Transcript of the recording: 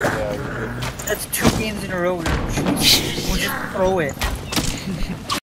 That's two games in a row. We'll just throw it.